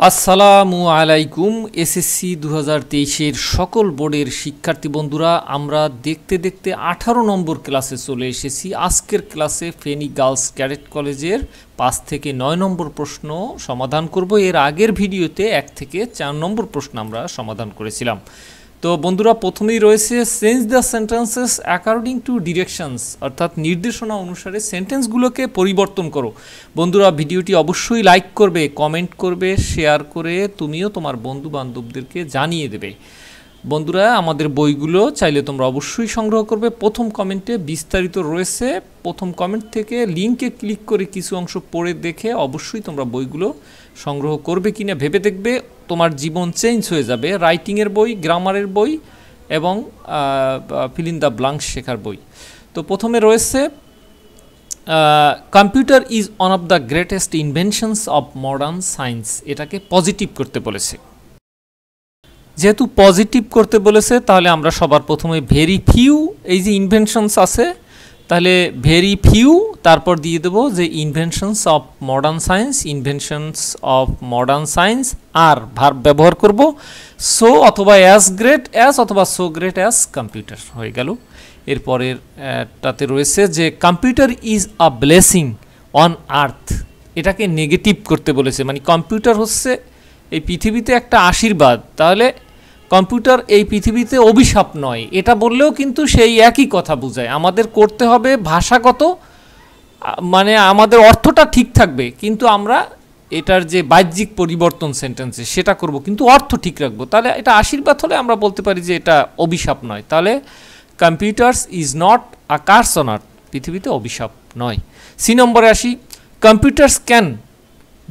আসসালামু আলাইকুম, এসএসসি দু হাজার তেইশের সকল বোর্ডের শিক্ষার্থী বন্ধুরা, আমরা দেখতে দেখতে আঠারো নম্বর ক্লাসে চলে এসেছি। আজকের ক্লাসে ফেনি গার্লস ক্যাডেট কলেজের পাঁচ থেকে নয় নম্বর প্রশ্ন সমাধান করব। এর আগের ভিডিওতে এক থেকে চার নম্বর প্রশ্ন আমরা সমাধান করেছিলাম। তো বন্ধুরা, প্রথমেই রয়েছে change the sentences according to directions অর্থাৎ নির্দেশনা অনুসারে সেন্টেন্সগুলোকে পরিবর্তন করো। বন্ধুরা, ভিডিওটি অবশ্যই লাইক করবে কমেন্ট করবে শেয়ার করে তুমিও তোমার বন্ধু বান্ধবদেরকে জানিয়ে দেবে। বন্ধুরা, আমাদের বইগুলো চাইলে তোমরা অবশ্যই সংগ্রহ করবে। প্রথম কমেন্টে বিস্তারিত রয়েছে। প্রথম কমেন্ট থেকে লিঙ্কে ক্লিক করে কিছু অংশ পড়ে দেখে অবশ্যই তোমরা বইগুলো সংগ্রহ করবে কিনা ভেবে দেখবে তোমার জীবন চেঞ্জ হয়ে যাবে। রাইটিংয়ের বই, গ্রামারের বই এবং ফিল ইন দ্য ব্লাঙ্কস শেখার বই। তো প্রথমে রয়েছে computer is one of the greatest inventions of modern science এটাকে পজিটিভ করতে বলেছে। যেহেতু পজিটিভ করতে বলেছে, তাহলে আমরা সবার প্রথমে ভেরি ফিউ এই যে ইনভেনশনস আছে তাহলে ভেরি ফিউ তারপর দিয়ে দেবো যে inventions of modern science inventions of modern science আর ভার ব্যবহার করব। সো অথবা অ্যাজ গ্রেট অ্যাজ অথবা সো গ্রেট অ্যাজ কম্পিউটার হয়ে গেল। এরপরের তাতে রয়েছে যে computer is a blessing on earth এটাকে নেগেটিভ করতে বলেছে। মানে কম্পিউটার হচ্ছে এই পৃথিবীতে একটা আশীর্বাদ। তাহলে কম্পিউটার এই পৃথিবীতে অভিশাপ নয়। এটা বললেও কিন্তু সেই একই কথা বোঝায়। আমাদের করতে হবে ভাষাগত মানে আমাদের অর্থটা ঠিক থাকবে। কিন্তু আমরা এটার যে বাহ্যিক পরিবর্তন সেন্টেন্সে সেটা করব। কিন্তু অর্থ ঠিক রাখব। তাহলে এটা আশীর্বাদ হলে আমরা বলতে পারি যে এটা অভিশাপ নয়। তাহলে computers is not a curse on earth পৃথিবীতে অভিশাপ নয়। সি নম্বরে আসি। কম্পিউটার্স ক্যান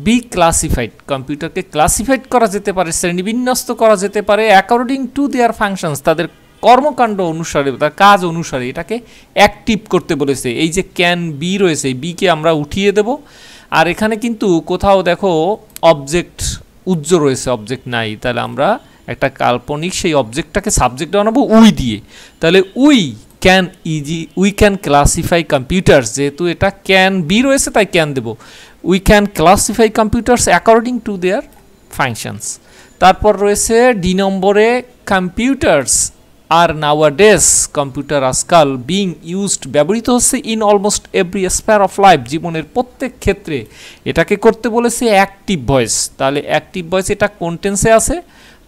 বি ক্লাসিফাইড কম্পিউটারকে ক্লাসিফাইড করা যেতে পারে, শ্রেণীবিন্যস্ত করা যেতে পারে অ্যাকর্ডিং টু দেয়ার ফাংশনস তাদের কর্মকাণ্ড অনুসারে তার কাজ অনুসারে এটাকে অ্যাক্টিভ করতে বলেছে। এই যে ক্যান বি রয়েছে এই বিকে আমরা উঠিয়ে দেব। আর এখানে কিন্তু কোথাও দেখো অবজেক্ট উজ্জ রয়েছে অবজেক্ট নাই। তাহলে আমরা একটা কাল্পনিক সেই অবজেক্টটাকে সাবজেক্ট বানাবো উই দিয়ে। তাহলে we can easy we can classify computer যেহেতু এটা ক্যান বি রয়েছে, তাই ক্যান দেবো। We can classify computers according to their functions তারপর রয়েছে ডি নম্বরে কম্পিউটার্স আর নাওয়াডেস কম্পিউটার আজকাল বিং ইউজড ব্যবহৃত হচ্ছে in almost every sphere of life জীবনের প্রত্যেক ক্ষেত্রে। এটাকে করতে বলেছে অ্যাক্টিভ ভয়েস তাহলে অ্যাক্টিভ ভয়েস এটা কোন টেন্সে আছে?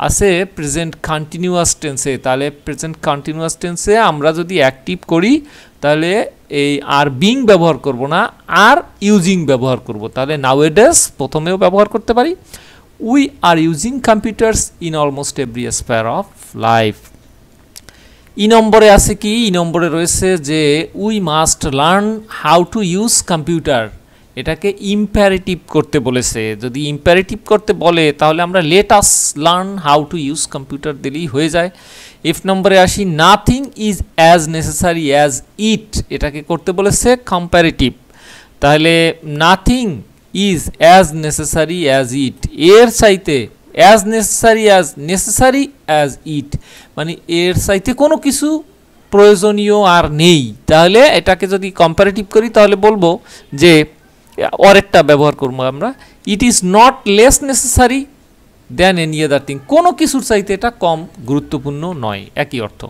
আছে প্রেজেন্ট কন্টিনিউয়াস টেন্সে তাহলে প্রেজেন্ট কন্টিনিউয়াস টেন্সে আমরা যদি অ্যাক্টিভ করি, তাহলে এই আর বিং ব্যবহার করব না, আর ইউজিং ব্যবহার করব। তাহলে নাওয়েডেস প্রথমেও ব্যবহার করতে পারি। We are using computers in almost every sphere of life E নম্বরে আছে কি? ই নম্বরে রয়েছে যে we must learn how to use computer এটাকে ইম্প্যারেটিভ করতে বলেছে। যদি ইম্প্যারেটিভ করতে বলে, তাহলে আমরা let us learn how to use computer দিলেই হয়ে যায়। এফ নম্বরে আসি nothing is as necessary as it এটাকে করতে বলেছে কম্প্যারেটিভ তাহলে nothing is as necessary as it এর চাইতে as necessary as necessary as it মানে এর চাইতে কোনো কিছু প্রয়োজনীয় আর নেই। তাহলে এটাকে যদি কম্পারেটিভ করি, তাহলে বলব যে অরেকটা ব্যবহার করব আমরা। It is not less necessary than any other thing কোনো কিছুর চাইতে এটা কম গুরুত্বপূর্ণ নয়, একই অর্থ।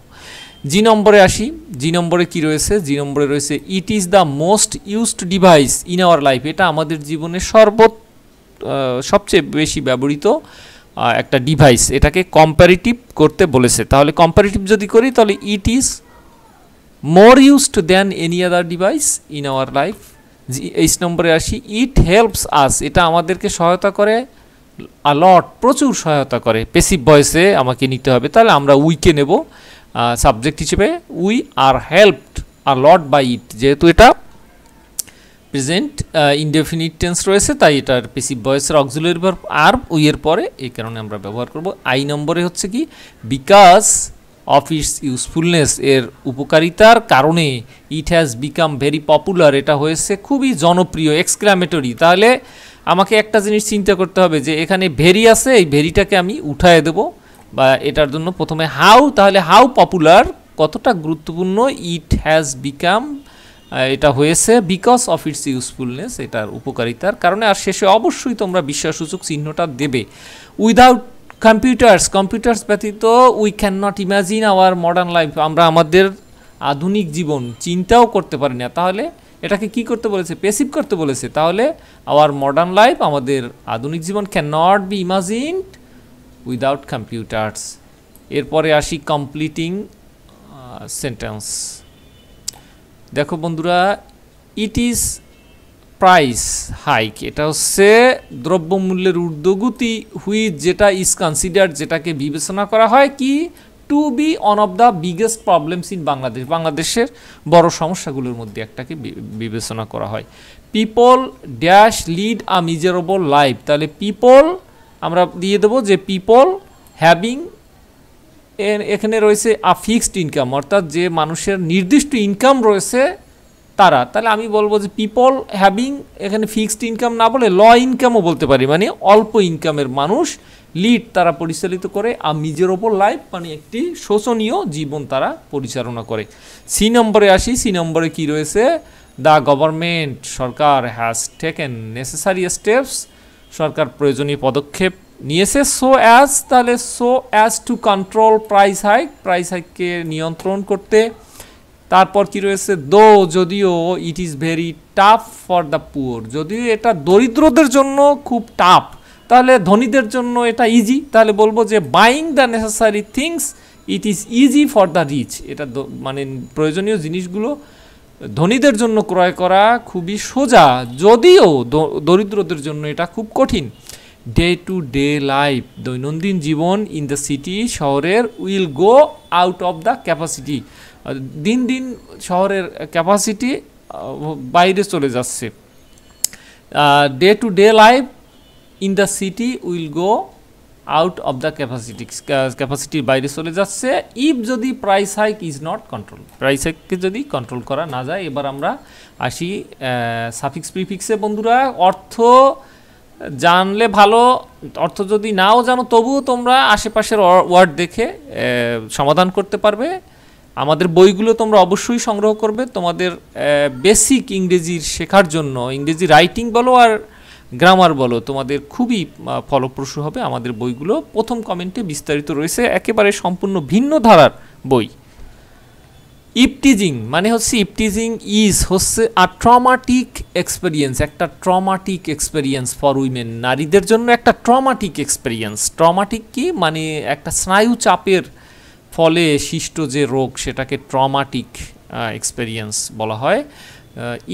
জি নম্বরে আসি। জি নম্বরে কি রয়েছে? জি নম্বরে রয়েছে it is the most used device in our life এটা আমাদের জীবনে সর্বত সবচেয়ে বেশি ব্যবহৃত একটা ডিভাইস এটাকে কম্পারিটিভ করতে বলেছে। তাহলে কম্পারিটিভ যদি করি, তাহলে it is more used than any other device in our life H নম্বরে আসি ইট হেল্পস আস এটা আমাদেরকে সহায়তা করে আলট প্রচুর সহায়তা করে। পেসিভ ভয়েসে আমাকে নিতে হবে। তাহলে আমরা উইকে নেব সাবজেক্ট হিসেবে। We are helped a lot by it যেহেতু এটা প্রেজেন্ট ইনডেফিনিট টেন্স রয়েছে, তাই এটার পেসিভ ভয়েসের অক্সিলারি ভার্ব আর উইয়ের পরে এই কারণে আমরা ব্যবহার করব। আই নম্বরে হচ্ছে কি? বিকাজ অফ ইটস ইউজফুলনেস এর উপকারিতার কারণে it has become very popular এটা হয়েছে খুবই জনপ্রিয় এক্সক্লামেটরি তাহলে আমাকে একটা জিনিস চিন্তা করতে হবে যে এখানে ভেরি আছে, এই ভেরিটাকে আমি উঠায় দেব বা এটার জন্য প্রথমে হাউ, তাহলে হাউ পপুলার, কতটা গুরুত্বপূর্ণ ইট হ্যাজ বিকাম এটা হয়েছে বিকজ অফ ইটস ইউজফুলনেস, এটার উপকারিতার কারণে, আর শেষে অবশ্যই তোমরা বিশ্বাসসূচক চিহ্নটা দেবে। উইদাউট কম্পিউটার্স কম্পিউটার্স ব্যতীত we can not imagine our modern life, আমরা আমাদের আধুনিক জীবন চিন্তাও করতে পারি না। তাহলে এটাকে কি করতে বলেছে? পেসিভ করতে বলেছে। তাহলে আওয়ার মডার্ন লাইফ আমাদের আধুনিক জীবন can not be imagined without computers এরপরে আসি কমপ্লিটিং সেন্টেন্স দেখো বন্ধুরা ইট ইজ প্রাইস হাইক এটা হচ্ছে দ্রব্যমূল্যের ঊর্ধ্বগতি হুইচ যেটা ইজ কনসিডার যেটাকে বিবেচনা করা হয় কি? To be one of the biggest problems in Bangladesh বাংলাদেশের বড় সমস্যাগুলোর মধ্যে একটাকে বিবেচনা করা হয়। People dash lead a miserable life তাহলে পিপল আমরা দিয়ে দেবো যে পিপল হ্যাভিং এখানে রয়েছে আ ফিক্সড ইনকাম অর্থাৎ যে মানুষের নির্দিষ্ট ইনকাম রয়েছে তারা। তাহলে আমি বলব যে পিপল হ্যাভিং এখানে ফিক্সড ইনকাম না বলে ল ইনকামও বলতে পারি। মানে অল্প ইনকামের মানুষ লিড তারা পরিচালিত করে আর নিজের ওপর লাইফ মানে একটি শোষণীয় জীবন তারা পরিচালনা করে। সি নম্বরে আসি সি নম্বরে কি রয়েছে? দ্য গভর্নমেন্ট সরকার হ্যাজ টেকেন নেসেসারি স্টেপস সরকার প্রয়োজনীয় পদক্ষেপ নিয়েছে। সো অ্যাজ তাহলে so as to control price hike price হাইককে নিয়ন্ত্রণ করতে। তারপর কি রয়েছে? দো যদিও it is very tough for the poor যদিও এটা দরিদ্রদের জন্য খুব টাফ তাহলে ধনীদের জন্য এটা ইজি তাহলে বলব যে buying the necessary things it is easy for the rich এটা মানে প্রয়োজনীয় জিনিসগুলো ধনীদের জন্য ক্রয় করা খুবই সোজা, যদিও দরিদ্রদের জন্য এটা খুব কঠিন। ডে টু ডে লাইফ দৈনন্দিন জীবন ইন দ্য সিটি শহরের will go out of the capacity দিন দিন শহরের ক্যাপাসিটি বাইরে চলে যাচ্ছে। Day to day life in the city will go out of the capacity ক্যাপাসিটির বাইরে চলে যাচ্ছে। ইফ যদি price hike is not control price হাইককে যদি কন্ট্রোল করা না যায়, এবার আমরা আসি সাফিক্স প্রিফিক্সে বন্ধুরা, অর্থ জানলে ভালো, অর্থ যদি নাও জানো, তবুও তোমরা আশেপাশের ওয়ার্ড দেখে সমাধান করতে পারবে। আমাদের বইগুলো তোমরা অবশ্যই সংগ্রহ করবে। তোমাদের বেসিক ইংরেজির শেখার জন্য, ইংরেজি রাইটিং বলো আর গ্রামার বলো, তোমাদের খুবই ফলপ্রসূ হবে আমাদের বইগুলো। প্রথম কমেন্টে বিস্তারিত রয়েছে, একেবারে সম্পূর্ণ ভিন্ন ধারার বই। ইপটিজিং মানে হচ্ছে ইপটিজিং ইজ হচ্ছে আ ট্রমাটিক এক্সপেরিয়েন্স একটা ট্রমাটিক এক্সপেরিয়েন্স ফর উইমেন নারীদের জন্য একটা ট্রমাটিক এক্সপেরিয়েন্স ট্রমাটিক কি? মানে একটা স্নায়ু চাপের ফলে সৃষ্ট যে রোগ, সেটাকে ট্রমাটিক এক্সপেরিয়েন্স বলা হয়।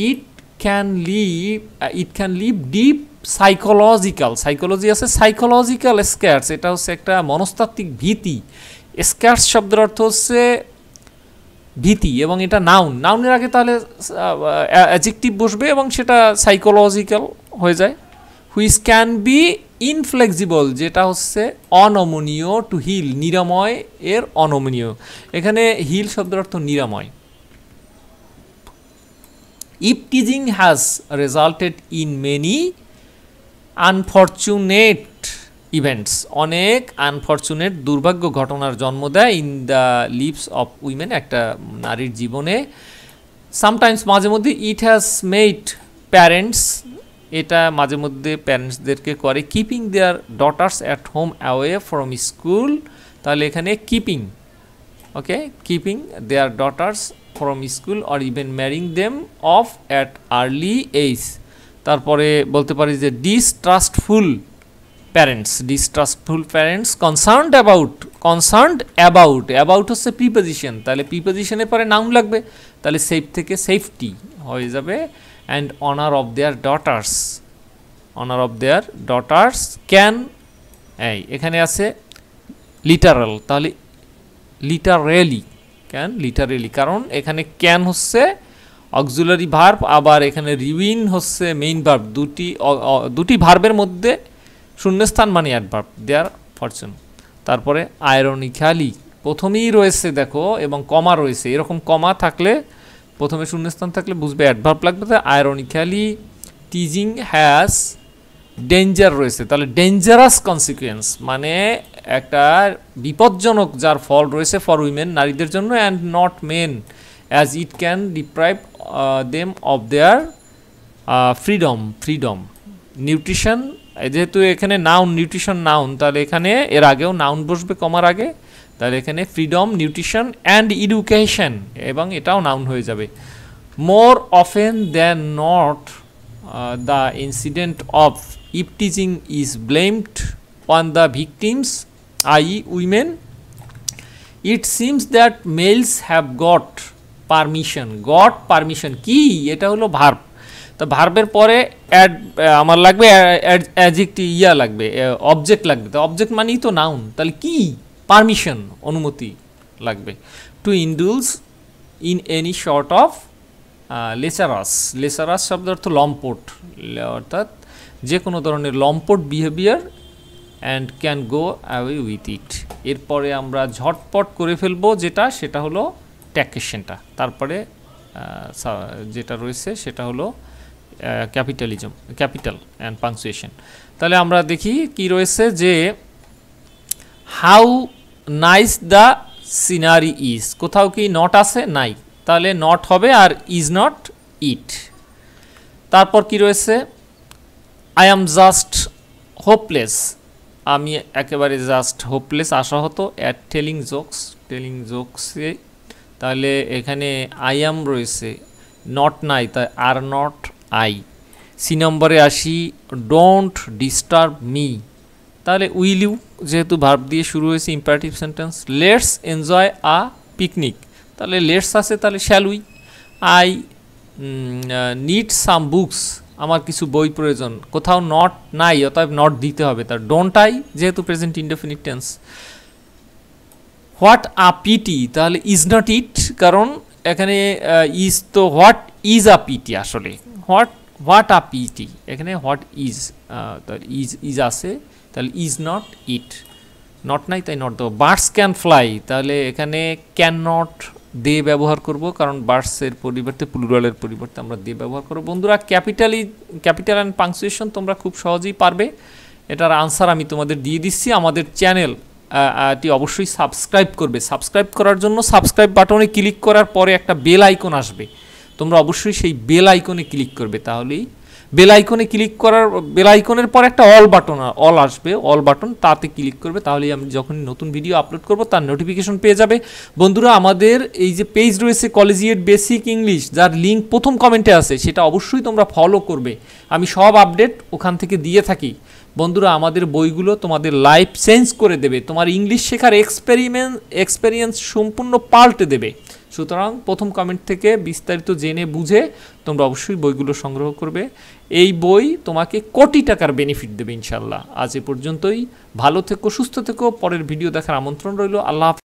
It can leave it can leave deep psychological psychology আছে সাইকোলজিক্যাল স্ক্যার্স এটা হচ্ছে একটা মনস্তাত্ত্বিক ভীতি। স্ক্যার্স শব্দের অর্থ হচ্ছে ভীতি এবং এটা নাউন নাউনের আগে তাহলে অ্যাজেক্টিভ বসবে এবং সেটা সাইকোলজিক্যাল হয়ে যায়। হুইচ ক্যান বি ইনফ্লেক্সিবল যেটা হচ্ছে অনমনীয় টু হিল নিরাময় এর অনমনীয়। এখানে হিল শব্দের অর্থ নিরাময়। If teasing has resulted in many unfortunate events অনেক আনফর্চুনেট দুর্ভাগ্য ঘটনার জন্ম দেয় in the lives of women একটা নারীর জীবনে। সামটাইমস মাঝে মধ্যে ইট হ্যাজ মেড প্যারেন্টস এটা মাঝে মধ্যে প্যারেন্টসদেরকে করে keeping their daughters at home away from school তাহলে এখানে keeping okay keeping their daughters from school or even marrying them off at early age তারপরে বলতে পারি যে distrustful parents distrustful parents concerned about concerned about about হচ্ছে preposition তাহলে প্রিপোজিশনের পরে নাউন লাগবে, তাহলে সেফ থেকে সেফটি হয়ে যাবে and honour of their daughters honour of their daughters can এই, এখানে আছে লিটারাল তাহলে লিটারেলি ক্যান লিটারেলি কারণ এখানে ক্যান হচ্ছে অক্সুলারি ভার্ব আবার এখানে রিউইন হচ্ছে মেইন ভার্ব দুটি দুটি ভার্বের মধ্যে শূন্যস্থান মানে অ্যাডভার্ব দেয়ার ফরচুন তারপরে আয়রনিক্যালি প্রথমেই রয়েছে দেখো, এবং কমা রয়েছে। এরকম কমা থাকলে, প্রথমে শূন্যস্থান থাকলে বুঝবে অ্যাডভার্ব লাগবে। তো আয়রনিক্যালি টিজিং হ্যাজ ডেঞ্জার রয়েছে, তাহলে ডেঞ্জারাস কনসিকুয়েন্স মানে একটা বিপজ্জনক যার ফল রয়েছে ফর উইমেন নারীদের জন্য and not men as it can deprive them of their freedom freedom nutrition যেহেতু এখানে নাউন নিউট্রিশন নাউন তাহলে এখানে এর আগেও নাউন বসবে কমার আগে, তাহলে এখানে ফ্রিডম নিউট্রিশন অ্যান্ড এডুকেশন এবং এটাও নাউন হয়ে যাবে। More often than not the incident of eve teasing is blamed on the victims I women it seems that males have got permission got permission কি এটা হলো ভার্ব তো ভার্বের পরে অ্যাড আমার লাগবে অ্যাজেক্ট ইয়া লাগবে অবজেক্ট লাগবে। তো অবজেক্ট মানেই তো নাউন তাহলে কি? পারমিশন অনুমতি লাগবে। To indulge in any sort of lascivious. Lascivious শব্দ অর্থ লম্পট। অর্থাৎ যে কোনো ধরনের লম্পট behaviour and can go away with it এরপরে আমরা ঝটপট করে ফেলব যেটা, সেটা হলো ট্যাকেশনটা তারপরে যেটা রয়েছে, সেটা হলো ক্যাপিটালিজম ক্যাপিটাল অ্যান্ড পাংচুয়েশন তাহলে আমরা দেখি কি রয়েছে যে how nice the scenery is কোথাও কি নট আছে? নাই। তাহলে নট হবে আর ইজ নট ইট তারপর কি রয়েছে? আই অ্যাম জাস্ট হোপলেস আমি একেবারে জাস্ট হোপলেস আসা হতো অ্যাট টেলিং জোকস টেলিং জোকসে তাহলে এখানে আই অ্যাম রয়েছে নট নাই, তাই আর নট আই সি নম্বরে আসি ডোন্ট ডিস্টার্ব মি তাহলে উইল ইউ যেহেতু ভার্ব দিয়ে শুরু হয়েছে imperative sentence let's enjoy a picnic তাহলে লেটস আছে তাহলে shall we I need some books আমার কিছু বই প্রয়োজন। কোথাও নট নাই, অতএব নট দিতে হবে তার। ডোন্ট আই যেহেতু present indefinite tense what a pity তাহলে ইজ নট ইট কারণ এখানে ইজ তো হোয়াট ইজ আ পিটি আসলে। হোয়াট হোয়াট আ পিটি এখানে হোয়াট ইজ ইজ ইজ আছে। তাহলে ইজ নট ইট নট নাই, তাই নট দেবো। বার্ডস ক্যান ফ্লাই তাহলে এখানে ক্যান নট দে ব্যবহার করব, কারণ বার্সের পরিবর্তে, প্লুরালের পরিবর্তে আমরা দে ব্যবহার করব। বন্ধুরা, ক্যাপিটালি, ক্যাপিটাল অ্যান্ড পাংচুয়েশন তোমরা খুব সহজেই পারবে। এটার আনসার আমি তোমাদের দিয়ে দিচ্ছি। আমাদের চ্যানেল টি অবশ্যই সাবস্ক্রাইব করবে। সাবস্ক্রাইব করার জন্য সাবস্ক্রাইব বাটনে ক্লিক করার পরে একটা বেল আইকন আসবে। তোমরা অবশ্যই সেই বেল আইকনে ক্লিক করবে, তাহলেই বেল আইকনে ক্লিক করার, বেল আইকনের পর একটা অল বাটন, অল আসবে, অল বাটন তাতে ক্লিক করবে, তাহলেই আমি যখন নতুন ভিডিও আপলোড করব, তার নোটিফিকেশন পেয়ে যাবে। বন্ধুরা, আমাদের এই যে পেজ রয়েছে কলেজিয়েট বেসিক ইংলিশ যার লিঙ্ক প্রথম কমেন্টে আছে, সেটা অবশ্যই তোমরা ফলো করবে। আমি সব আপডেট ওখান থেকে দিয়ে থাকি। বন্ধুরা, আমাদের বইগুলো তোমাদের লাইফ চেঞ্জ করে দেবে, তোমার ইংলিশ শেখার এক্সপেরিমেন্ট এক্সপেরিয়েন্স সম্পূর্ণ পাল্টে দেবে। সুতরাং প্রথম কমেন্ট থেকে বিস্তারিত জেনে বুঝে তোমরা অবশ্যই বইগুলো সংগ্রহ করবে। এই বই তোমাকে কোটি টাকার বেনিফিট দেবে ইনশাল্লাহ আজ এ পর্যন্তই। ভালো থেকো, সুস্থ থেকো। পরের ভিডিও দেখার আমন্ত্রণ রইল। আল্লাহ